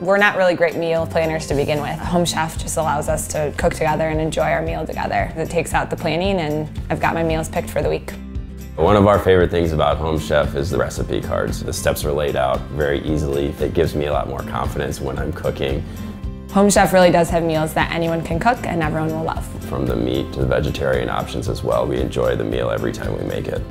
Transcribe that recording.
We're not really great meal planners to begin with. Home Chef just allows us to cook together and enjoy our meal together. It takes out the planning and I've got my meals picked for the week. One of our favorite things about Home Chef is the recipe cards. The steps are laid out very easily. It gives me a lot more confidence when I'm cooking. Home Chef really does have meals that anyone can cook and everyone will love. From the meat to the vegetarian options as well, we enjoy the meal every time we make it.